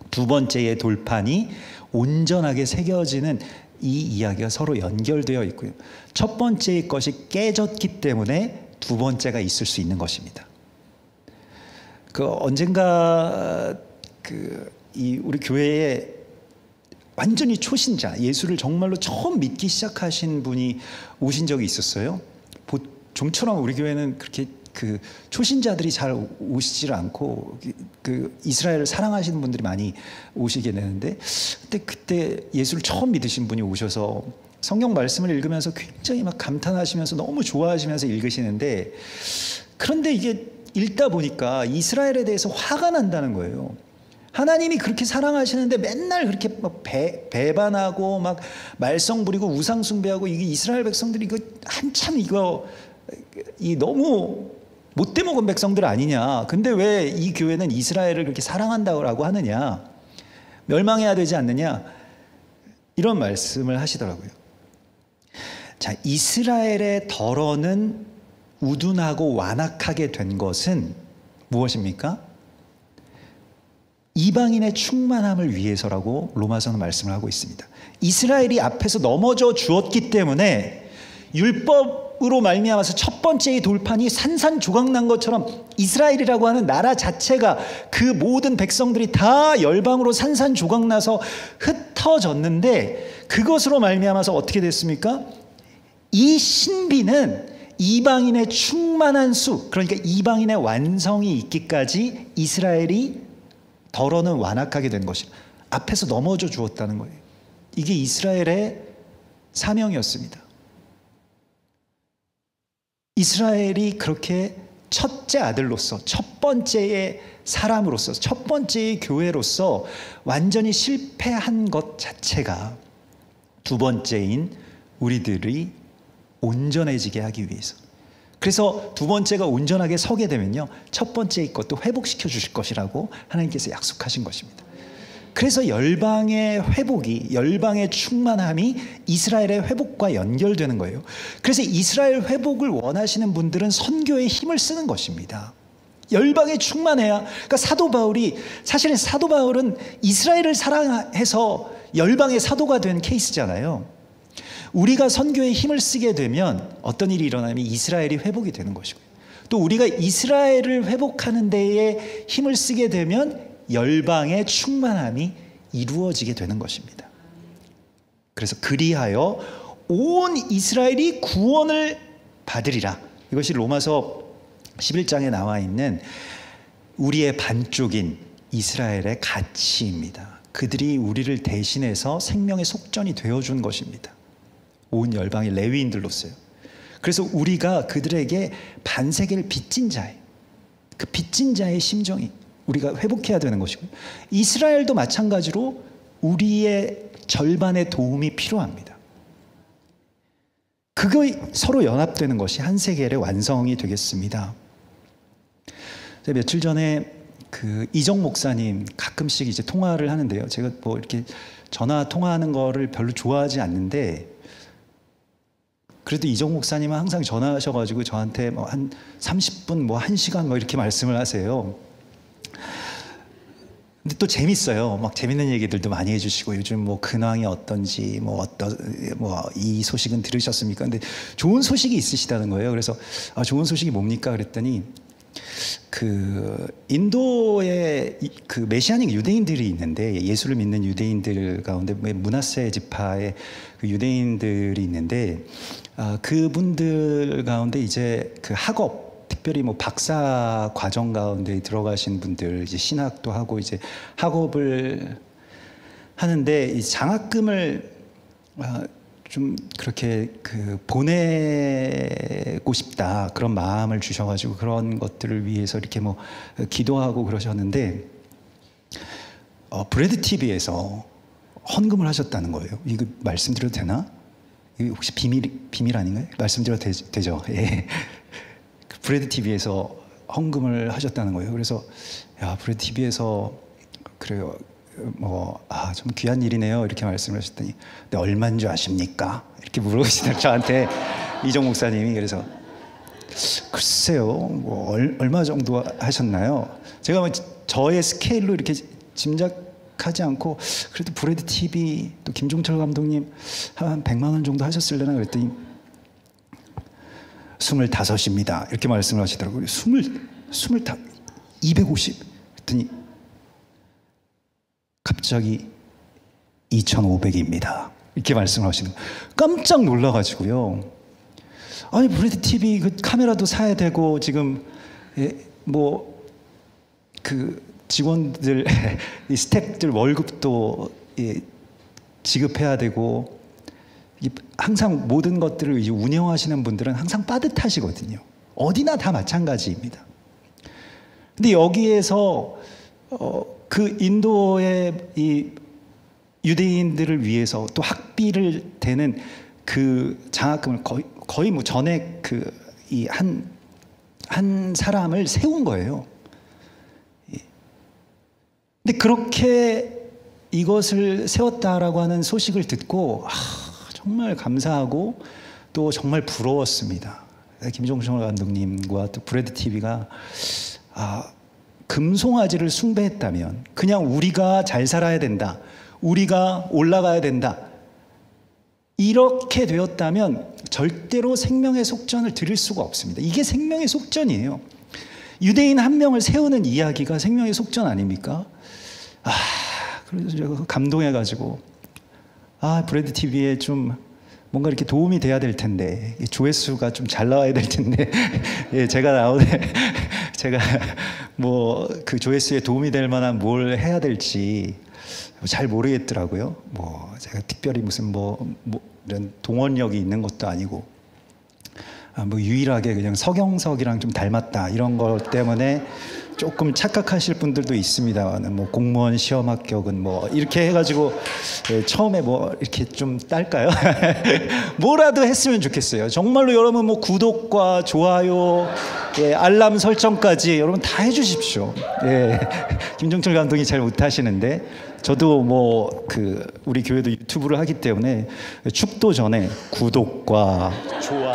두 번째의 돌판이 온전하게 새겨지는 이 이야기가 서로 연결되어 있고요. 첫 번째의 것이 깨졌기 때문에 두 번째가 있을 수 있는 것입니다. 그 언젠가 그 이 우리 교회에 완전히 초신자 예수를 정말로 처음 믿기 시작하신 분이 오신 적이 있었어요. 좀처럼 우리 교회는 그렇게 그 초신자들이 잘 오시질 않고 그 이스라엘을 사랑하시는 분들이 많이 오시게 되는데 그때 그때 예수를 처음 믿으신 분이 오셔서 성경 말씀을 읽으면서 굉장히 막 감탄하시면서 너무 좋아하시면서 읽으시는데 그런데 이게 읽다 보니까 이스라엘에 대해서 화가 난다는 거예요. 하나님이 그렇게 사랑하시는데 맨날 그렇게 막 배, 배반하고 막 말썽 부리고 우상 숭배하고 이게 이스라엘 백성들이 이거 한참 이거 이 너무 못돼 먹은 백성들 아니냐. 근데 왜 이 교회는 이스라엘을 그렇게 사랑한다고 하느냐. 멸망해야 되지 않느냐. 이런 말씀을 하시더라고요. 자, 이스라엘의 덜어는 우둔하고 완악하게 된 것은 무엇입니까? 이방인의 충만함을 위해서라고 로마서는 말씀을 하고 있습니다. 이스라엘이 앞에서 넘어져 주었기 때문에 율법으로 말미암아서 첫 번째의 돌판이 산산조각 난 것처럼 이스라엘이라고 하는 나라 자체가 그 모든 백성들이 다 열방으로 산산조각 나서 흩어졌는데 그것으로 말미암아서 어떻게 됐습니까? 이 신비는 이방인의 충만한 수, 그러니까 이방인의 완성이 있기까지 이스라엘이 덜어는 완악하게 된 것이 앞에서 넘어져 주었다는 거예요. 이게 이스라엘의 사명이었습니다. 이스라엘이 그렇게 첫째 아들로서 첫 번째의 사람으로서 첫 번째의 교회로서 완전히 실패한 것 자체가 두 번째인 우리들이 온전해지게 하기 위해서 그래서 두 번째가 온전하게 서게 되면요. 첫 번째의 것도 회복시켜 주실 것이라고 하나님께서 약속하신 것입니다. 그래서 열방의 회복이 열방의 충만함이 이스라엘의 회복과 연결되는 거예요. 그래서 이스라엘 회복을 원하시는 분들은 선교에 힘을 쓰는 것입니다. 열방에 충만해야 그러니까 사도 바울이 사실은 사도 바울은 이스라엘을 사랑해서 열방의 사도가 된 케이스잖아요. 우리가 선교에 힘을 쓰게 되면 어떤 일이 일어나면 이스라엘이 회복이 되는 것이고요. 또 우리가 이스라엘을 회복하는 데에 힘을 쓰게 되면 열방의 충만함이 이루어지게 되는 것입니다. 그래서 그리하여 온 이스라엘이 구원을 받으리라. 이것이 로마서 11장에 나와 있는 우리의 반쪽인 이스라엘의 가치입니다. 그들이 우리를 대신해서 생명의 속전이 되어준 것입니다. 온 열방의 레위인들로서요. 그래서 우리가 그들에게 반세계를 빚진 자예요. 그 빚진 자의 심정이 우리가 회복해야 되는 것이고 이스라엘도 마찬가지로 우리의 절반의 도움이 필요합니다. 그거 서로 연합되는 것이 한 세계의 완성이 되겠습니다. 며칠 전에 그 이정 목사님 가끔씩 이제 통화를 하는데요. 제가 뭐 이렇게 전화 통화하는 거를 별로 좋아하지 않는데 그래도 이정 목사님은 항상 전화하셔가지고 저한테 뭐 한 30분, 뭐 1시간 뭐 이렇게 말씀을 하세요. 근데 또 재밌어요. 막 재밌는 얘기들도 많이 해주시고 요즘 뭐 근황이 어떤지 뭐 어떤 뭐 이 소식은 들으셨습니까? 근데 좋은 소식이 있으시다는 거예요. 그래서 아, 좋은 소식이 뭡니까? 그랬더니 그 인도에 그 메시아닉 유대인들이 있는데 예수를 믿는 유대인들 가운데 문하세 지파의 그 유대인들이 있는데 아, 그분들 가운데 이제 그 학업 특별히 뭐 박사 과정 가운데 들어가신 분들 이제 신학도 하고 이제 학업을 하는데 이 장학금을 아, 좀 그렇게 그 보내고 싶다 그런 마음을 주셔가지고 그런 것들을 위해서 이렇게 뭐 기도하고 그러셨는데 어, Brad TV에서 헌금을 하셨다는 거예요. 이거 말씀드려도 되나? 혹시 비밀 비밀 아닌가요? 말씀드려도 되, 죠 예. 그 Brad TV에서 헌금을 하셨다는 거예요. 그래서 야 Brad TV에서 그래요. 뭐 아 좀 귀한 일이네요. 이렇게 말씀을 하셨더니 근데 얼마인 줄 아십니까? 이렇게 물어보시더라고요 저한테. *laughs* 이정 목사님이. 그래서 글쎄요 뭐 얼, 얼마 정도 하셨나요? 제가 뭐 저의 스케일로 이렇게 짐작하지 않고 그래도 Brad TV 또 김종철 감독님 한 100만 원 정도 하셨을려나? 그랬더니 스물다섯입니다. 이렇게 말씀을 하시더라고요 스물 스물다 250 그랬더니 갑자기 2,500입니다. 이렇게 말씀을 하시는 거예요. 깜짝 놀라가지고요. 아니 Brad TV 그 카메라도 사야 되고 지금 예, 뭐그 직원들 *laughs* 이 스태프들 월급도 예, 지급해야 되고 항상 모든 것들을 운영하시는 분들은 항상 빠듯하시거든요. 어디나 다 마찬가지입니다. 근데 여기에서 어, 그 인도의 이 유대인들을 위해서 또 학비를 대는 그 장학금을 거의 거의 뭐 전에 그이한한 사람을 세운 거예요. 근데 그렇게 이것을 세웠다라고 하는 소식을 듣고 아, 정말 감사하고 또 정말 부러웠습니다. 김종철 감독님과 또 브래드 TV가 아, 금송아지를 숭배했다면 그냥 우리가 잘 살아야 된다. 우리가 올라가야 된다. 이렇게 되었다면 절대로 생명의 속전을 드릴 수가 없습니다. 이게 생명의 속전이에요. 유대인 한 명을 세우는 이야기가 생명의 속전 아닙니까? 아, 그래서 제가 감동해가지고, 아, 브래드 TV에 좀 뭔가 이렇게 도움이 돼야 될 텐데, 조회수가 좀 잘 나와야 될 텐데, *laughs* 예, 제가 나오는, 제가 *laughs* 뭐 그 조회수에 도움이 될 만한 뭘 해야 될지 잘 모르겠더라고요. 뭐 제가 특별히 무슨 뭐, 뭐 이런 동원력이 있는 것도 아니고 아, 뭐 유일하게 그냥 서경석이랑 좀 닮았다 이런 것 때문에 조금 착각하실 분들도 있습니다만 뭐 공무원 시험 합격은 뭐 이렇게 해가지고 예, 처음에 뭐 이렇게 좀 딸까요? *laughs* 뭐라도 했으면 좋겠어요. 정말로 여러분 뭐 구독과 좋아요, 예, 알람 설정까지 여러분 다 해주십시오. 예, *laughs* 김종철 감독이 잘 못하시는데 저도 뭐 그 우리 교회도 유튜브를 하기 때문에 축도 전에 구독과 좋아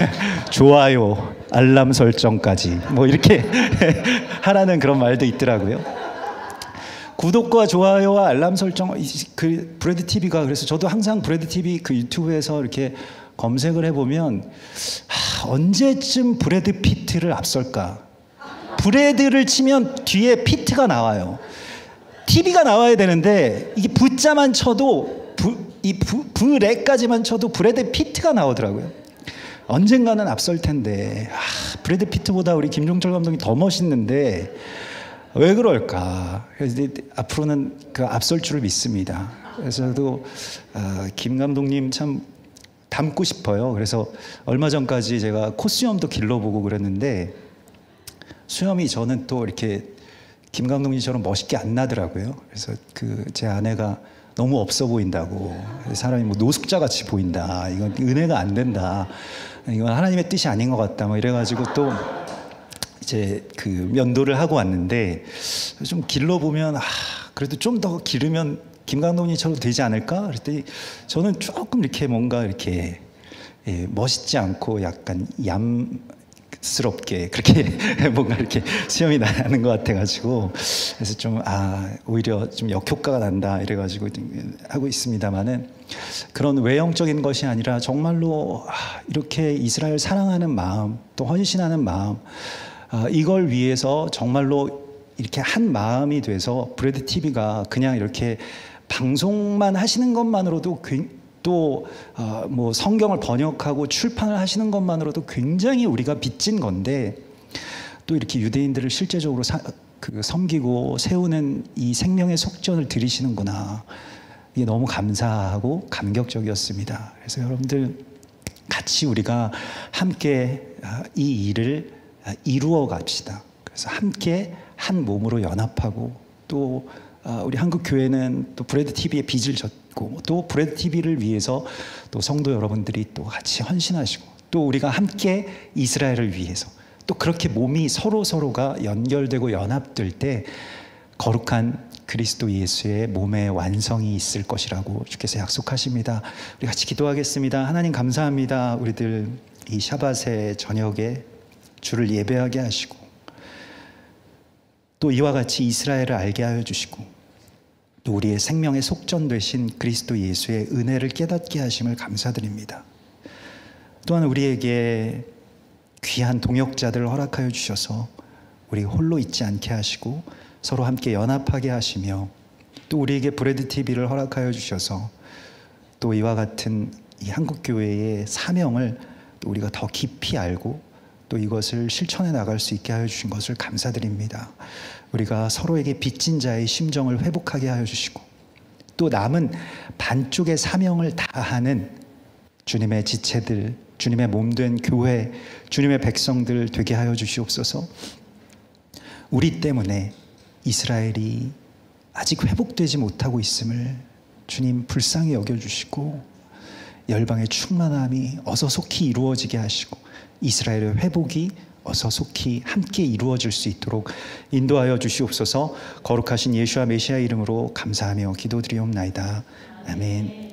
*laughs* 좋아요 알람 설정까지 뭐 이렇게 *laughs* 하라는 그런 말도 있더라고요. 구독과 좋아요와 알람 설정 그 Brad TV가 그래서 저도 항상 Brad TV 그 유튜브에서 이렇게 검색을 해보면 아, 언제쯤 브래드 피트를 앞설까? 브래드를 치면 뒤에 피트가 나와요. TV가 나와야 되는데 이게 부자만 쳐도 부, 이 부, 브레까지만 쳐도 브래드 피트가 나오더라고요. 언젠가는 앞설 텐데 아, 브래드 피트보다 우리 김종철 감독이 더 멋있는데 왜 그럴까? 그래서 앞으로는 그 앞설 줄을 믿습니다. 그래서 저도 아, 김 감독님 참 닮고 싶어요. 그래서 얼마 전까지 제가 코수염도 길러보고 그랬는데 수염이 저는 또 이렇게 김 감독님처럼 멋있게 안 나더라고요. 그래서 그 제 아내가 너무 없어 보인다고 사람이 뭐 노숙자 같이 보인다. 이건 은혜가 안 된다. 이건 하나님의 뜻이 아닌 것 같다. 뭐 이래가지고 또 이제 그 면도를 하고 왔는데 좀 길러 보면 아 그래도 좀 더 기르면 김 감독님처럼 되지 않을까? 그랬더니 저는 조금 이렇게 뭔가 이렇게 예, 멋있지 않고 약간 얌 스럽게 그렇게 *laughs* 뭔가 이렇게 수염이 나는 것 같아가지고 그래서 좀 아 오히려 좀 역효과가 난다 이래가지고 하고 있습니다만은 그런 외형적인 것이 아니라 정말로 아, 이렇게 이스라엘 사랑하는 마음 또 헌신하는 마음 아, 이걸 위해서 정말로 이렇게 한 마음이 돼서 브레드 TV가 그냥 이렇게 방송만 하시는 것만으로도 또뭐 어, 성경을 번역하고 출판을 하시는 것만으로도 굉장히 우리가 빚진 건데 또 이렇게 유대인들을 실제적으로 사, 그 섬기고 세우는 이 생명의 속전을 들이시는구나. 이게 너무 감사하고 감격적이었습니다. 그래서 여러분들 같이 우리가 함께 아, 이 일을 아, 이루어 갑시다. 그래서 함께 한 몸으로 연합하고 또 아, 우리 한국 교회는 또 브레드 TV의 빚을 졌고 또 브레드 TV를 위해서 또 성도 여러분들이 또 같이 헌신하시고 또 우리가 함께 이스라엘을 위해서 또 그렇게 몸이 서로 서로가 연결되고 연합될 때 거룩한 그 그리스도 예수의 몸의 완성이 있을 것이라고 주께서 약속하십니다. 우리 같이 기도하겠습니다. 하나님 감사합니다. 우리들 이 샤밧의 저녁에 주를 예배하게 하시고 또 이와 같이 이스라엘을 알게 하여 주시고 또 우리의 생명의 속전 되신 그리스도 예수의 은혜를 깨닫게 하심을 감사드립니다. 또한 우리에게 귀한 동역자들을 허락하여 주셔서 우리 홀로 있지 않게 하시고 서로 함께 연합하게 하시며 또 우리에게 브레드 TV를 허락하여 주셔서 또 이와 같은 이 한국 교회의 사명을 또 우리가 더 깊이 알고 또 이것을 실천해 나갈 수 있게 하여 주신 것을 감사드립니다. 우리가 서로에게 빚진 자의 심정을 회복하게 하여 주시고 또 남은 반쪽의 사명을 다하는 주님의 지체들, 주님의 몸된 교회, 주님의 백성들 되게 하여 주시옵소서. 우리 때문에 이스라엘이 아직 회복되지 못하고 있음을 주님 불쌍히 여겨 주시고 열방의 충만함이 어서 속히 이루어지게 하시고 이스라엘의 회복이 어서 속히 함께 이루어질 수 있도록 인도하여 주시옵소서 거룩하신 예수와 메시아 이름으로 감사하며 기도드리옵나이다. 아멘.